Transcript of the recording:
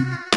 Mm-hmm.